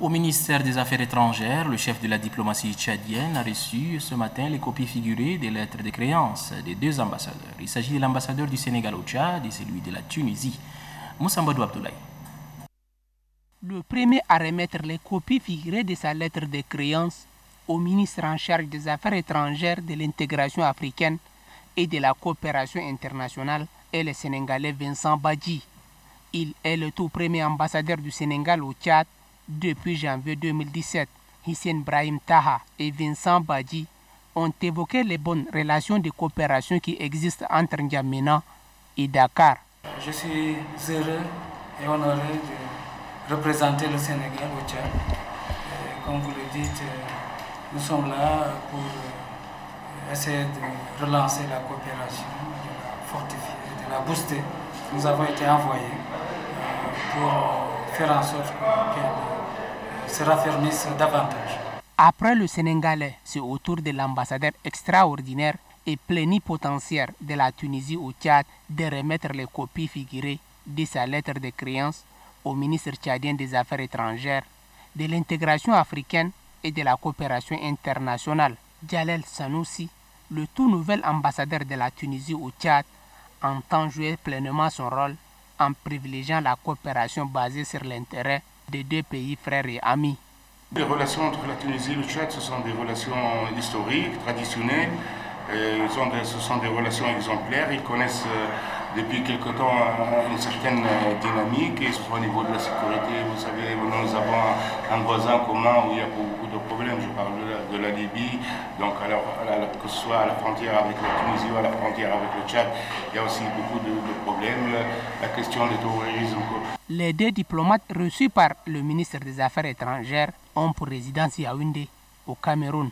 Au ministère des Affaires étrangères, le chef de la diplomatie tchadienne a reçu ce matin les copies figurées des lettres de créance des deux ambassadeurs. Il s'agit de l'ambassadeur du Sénégal au Tchad et celui de la Tunisie, Moussa Abdoulaye. Le premier à remettre les copies figurées de sa lettre de créance au ministre en charge des Affaires étrangères, de l'intégration africaine et de la coopération internationale est le Sénégalais Vincent Badji. Il est le tout premier ambassadeur du Sénégal au Tchad depuis janvier 2017. Hissène Brahim Taha et Vincent Badji ont évoqué les bonnes relations de coopération qui existent entre N'Djamena et Dakar. Je suis heureux et honoré de représenter le Sénégal au Tchad. comme vous le dites, nous sommes là pour essayer de relancer la coopération, de la fortifier, de la booster. Nous avons été envoyés euh, pour faire en sorte qu'elle se raffermisse davantage. Après le Sénégalais, c'est au tour de l'ambassadeur extraordinaire et plénipotentiaire de la Tunisie au Tchad de remettre les copies figurées de sa lettre de créance au ministre tchadien des Affaires étrangères, de l'intégration africaine et de la coopération internationale. Jalel Sanoussi, le tout nouvel ambassadeur de la Tunisie au Tchad, entend jouer pleinement son rôle en privilégiant la coopération basée sur l'intérêt des deux pays frères et amis. Les relations entre la Tunisie et le Tchad, ce sont des relations historiques, traditionnelles. Euh, ce sont des relations exemplaires. Ils connaissent euh, depuis quelque temps une certaine euh, dynamique, et au niveau de la sécurité. Vous savez, nous avons un voisin commun où il y a beaucoup de problèmes. Je parle de la, Libye, donc alors, que ce soit à la frontière avec la Tunisie ou à la frontière avec le Tchad, il y a aussi beaucoup de, problèmes. La question du terrorisme. Les deux diplomates reçus par le ministre des Affaires étrangères ont pour résidence Yaoundé, au Cameroun.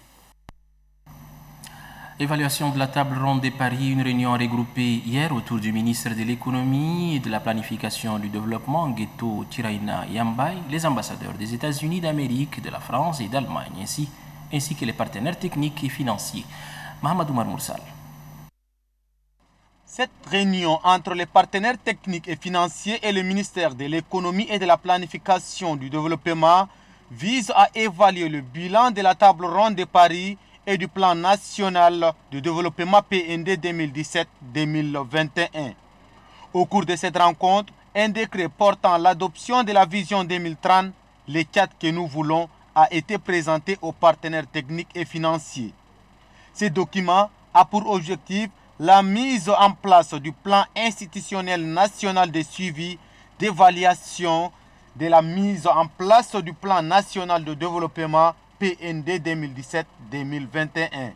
Évaluation de la table ronde de Paris, une réunion regroupée hier autour du ministre de l'économie et de la planification du développement, Ghetto Tiraina Yambay, les ambassadeurs des États-Unis d'Amérique, de la France et d'Allemagne, ainsi, ainsi que les partenaires techniques et financiers. Mohamed Oumar Moursal. Cette réunion entre les partenaires techniques et financiers et le ministère de l'économie et de la planification du développement vise à évaluer le bilan de la table ronde de Paris et du plan national de développement PND 2017-2021. Au cours de cette rencontre, un décret portant l'adoption de la vision 2030, les quatre que nous voulons, a été présenté aux partenaires techniques et financiers. Ce document a pour objectif la mise en place du plan institutionnel national de suivi, d'évaluation, de la mise en place du plan national de développement PND 2017-2021.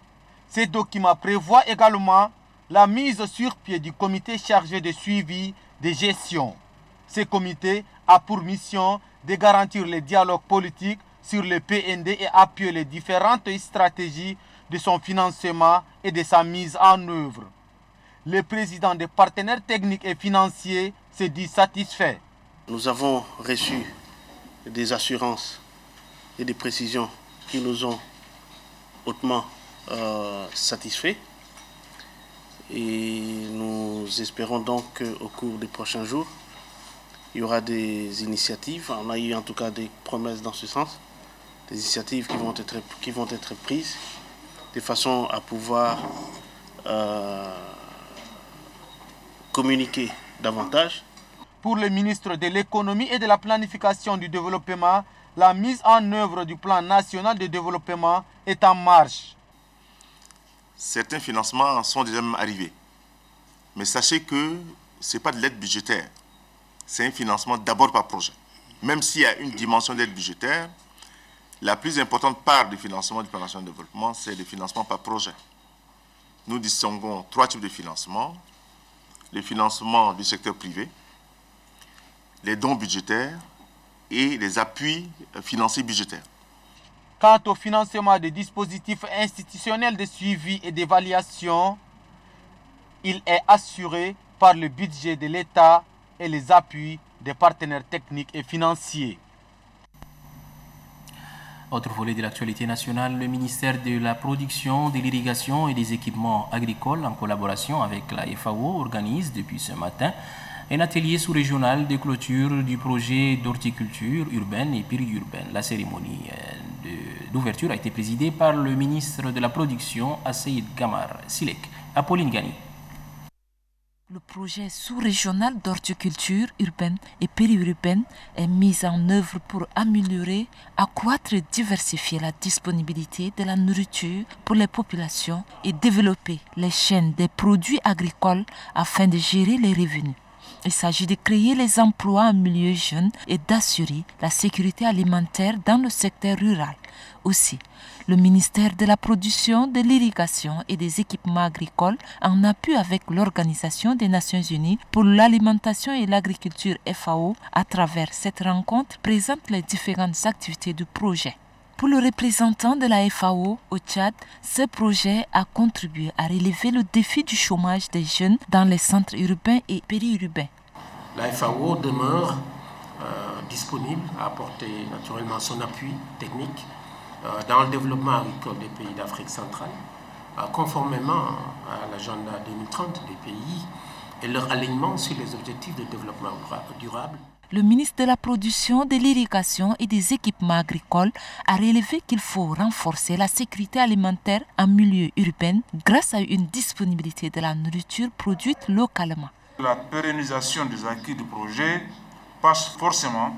Ce document prévoit également la mise sur pied du comité chargé de suivi de gestion. Ce comité a pour mission de garantir le dialogue politique sur le PND et appuyer les différentes stratégies de son financement et de sa mise en œuvre. Le président des partenaires techniques et financiers se dit satisfait. Nous avons reçu des assurances et des précisions qui nous ont hautement euh, satisfaits. Et nous espérons donc qu'au cours des prochains jours, il y aura des initiatives. On a eu en tout cas des promesses dans ce sens, des initiatives qui vont être, qui vont être prises de façon à pouvoir euh, communiquer davantage. Pour le ministre de l'économie et de la planification du développement, la mise en œuvre du plan national de développement est en marche. Certains financements sont déjà arrivés. Mais sachez que ce n'est pas de l'aide budgétaire. C'est un financement d'abord par projet. Même s'il y a une dimension d'aide budgétaire, la plus importante part du financement du plan national de développement, c'est le financement par projet. Nous distinguons trois types de financement. Le financement du secteur privé, les dons budgétaires et les appuis financiers budgétaires. Quant au financement des dispositifs institutionnels de suivi et d'évaluation, il est assuré par le budget de l'État et les appuis des partenaires techniques et financiers. Autre volet de l'actualité nationale, le ministère de la Production, de l'Irrigation et des Équipements agricoles, en collaboration avec la FAO, organise depuis ce matin un atelier sous-régional de clôture du projet d'horticulture urbaine et périurbaine. La cérémonie euh, d'ouverture a été présidée par le ministre de la Production, Asseid Gamar Silek. Apolline Gani. Le projet sous-régional d'horticulture urbaine et périurbaine est mis en œuvre pour améliorer, accroître et diversifier la disponibilité de la nourriture pour les populations et développer les chaînes des produits agricoles afin de gérer les revenus. Il s'agit de créer les emplois en milieu jeune et d'assurer la sécurité alimentaire dans le secteur rural. Aussi, le ministère de la Production, de l'Irrigation et des équipements agricoles, en appui avec l'Organisation des Nations Unies pour l'alimentation et l'agriculture FAO, à travers cette rencontre, présente les différentes activités du projet. Pour le représentant de la FAO au Tchad, ce projet a contribué à relever le défi du chômage des jeunes dans les centres urbains et périurbains. La FAO demeure euh, disponible à apporter naturellement son appui technique euh, dans le développement agricole des pays d'Afrique centrale, euh, conformément à l'agenda 2030 des pays et leur alignement sur les objectifs de développement durable. Le ministre de la Production, de l'Irrigation et des équipements agricoles a relevé qu'il faut renforcer la sécurité alimentaire en milieu urbain grâce à une disponibilité de la nourriture produite localement. La pérennisation des acquis du projet passe forcément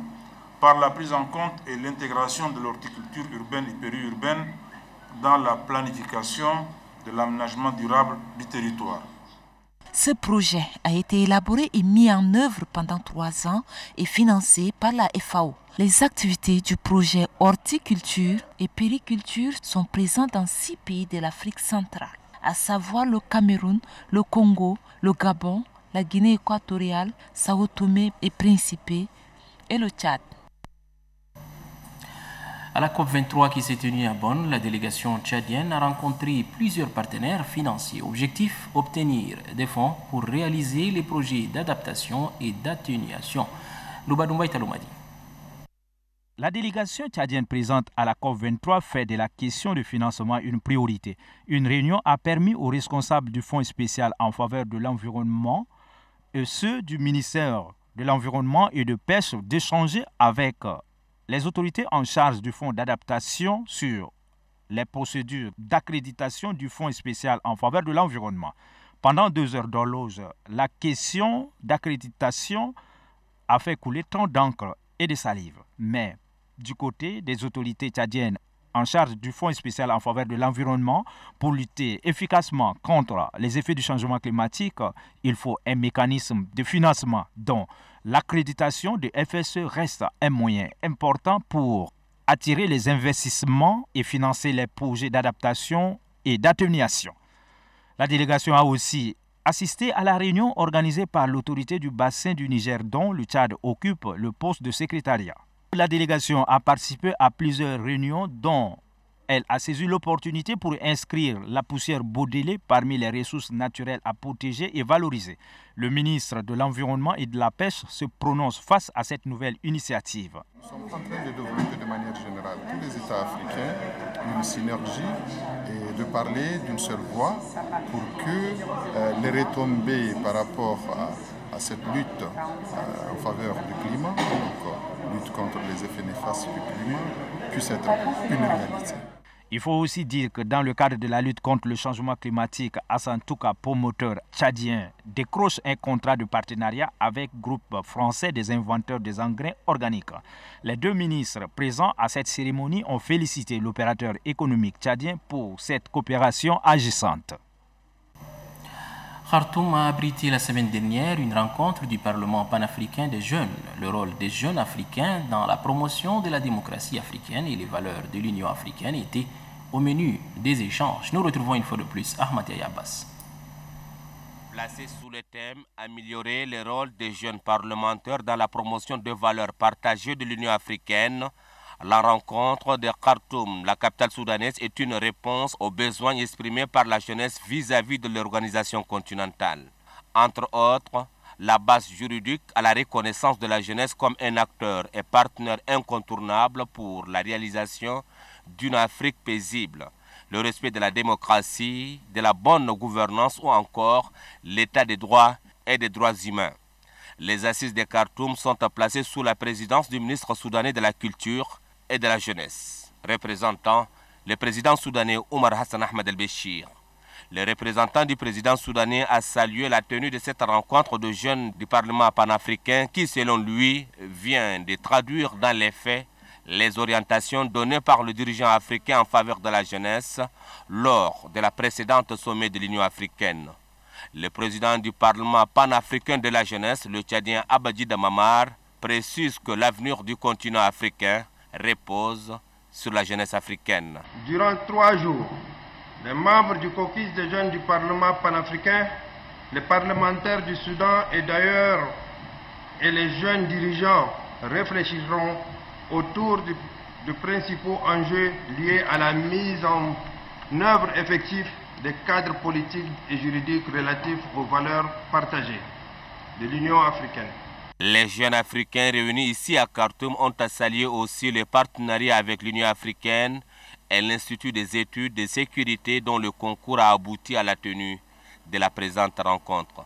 par la prise en compte et l'intégration de l'horticulture urbaine et périurbaine dans la planification de l'aménagement durable du territoire. Ce projet a été élaboré et mis en œuvre pendant trois ans et financé par la FAO. Les activités du projet horticulture et périculture sont présentes dans six pays de l'Afrique centrale, à savoir le Cameroun, le Congo, le Gabon, la Guinée équatoriale, Sao Tomé et Principe et le Tchad. À la COP23 qui s'est tenue à Bonn, la délégation tchadienne a rencontré plusieurs partenaires financiers. Objectif obtenir des fonds pour réaliser les projets d'adaptation et d'atténuation. La délégation tchadienne présente à la COP23 fait de la question de financement une priorité. Une réunion a permis aux responsables du Fonds spécial en faveur de l'environnement et ceux du ministère de l'Environnement et de Pêche d'échanger avec les autorités en charge du fonds d'adaptation sur les procédures d'accréditation du fonds spécial en faveur de l'environnement. Pendant deux heures d'horloge, la question d'accréditation a fait couler tant d'encre et de salive. Mais du côté des autorités tchadiennes en charge du Fonds spécial en faveur de l'environnement pour lutter efficacement contre les effets du changement climatique, il faut un mécanisme de financement dont l'accréditation de FSE reste un moyen important pour attirer les investissements et financer les projets d'adaptation et d'atténuation. La délégation a aussi assisté à la réunion organisée par l'autorité du bassin du Niger dont le Tchad occupe le poste de secrétariat. La délégation a participé à plusieurs réunions dont elle a saisi l'opportunité pour inscrire la poussière baudelée parmi les ressources naturelles à protéger et valoriser. Le ministre de l'Environnement et de la Pêche se prononce face à cette nouvelle initiative. Nous sommes en train de développer de manière générale tous les États africains une synergie et de parler d'une seule voix pour que euh, les retombées par rapport à, cette lutte euh, en faveur du climat, contre les effets néfastes du climat, puissent être une réalité. Il faut aussi dire que dans le cadre de la lutte contre le changement climatique, Hassan Touka, promoteur tchadien, décroche un contrat de partenariat avec le groupe français des inventeurs des engrais organiques. Les deux ministres présents à cette cérémonie ont félicité l'opérateur économique tchadien pour cette coopération agissante. Khartoum a abrité la semaine dernière une rencontre du Parlement panafricain des jeunes. Le rôle des jeunes africains dans la promotion de la démocratie africaine et les valeurs de l'Union africaine était au menu des échanges. Nous retrouvons une fois de plus Ahmad Abbas. Placé sous le thème Améliorer le rôle des jeunes parlementaires dans la promotion des valeurs partagées de l'Union africaine, la rencontre de Khartoum, la capitale soudanaise, est une réponse aux besoins exprimés par la jeunesse vis-à-vis de l'organisation continentale. Entre autres, la base juridique à la reconnaissance de la jeunesse comme un acteur et partenaire incontournable pour la réalisation d'une Afrique paisible, le respect de la démocratie, de la bonne gouvernance ou encore l'état des droits et des droits humains. Les assises de Khartoum sont placées sous la présidence du ministre soudanais de la Culture et de la Jeunesse, représentant le président soudanais Omar Hassan Ahmed el-Béchir. Le représentant du président soudanais a salué la tenue de cette rencontre de jeunes du Parlement panafricain qui, selon lui, vient de traduire dans les faits les orientations données par le dirigeant africain en faveur de la jeunesse lors de la précédente sommet de l'Union africaine. Le président du Parlement panafricain de la jeunesse, le Tchadien Abadji Damamar, précise que l'avenir du continent africain repose sur la jeunesse africaine. Durant trois jours, les membres du caucus des jeunes du Parlement panafricain, les parlementaires du Soudan et d'ailleurs et les jeunes dirigeants réfléchiront autour de principaux enjeux liés à la mise en œuvre effective des cadres politiques et juridiques relatifs aux valeurs partagées de l'Union africaine. Les jeunes africains réunis ici à Khartoum ont à saluer aussi le partenariat avec l'Union africaine et l'Institut des études de sécurité dont le concours a abouti à la tenue de la présente rencontre.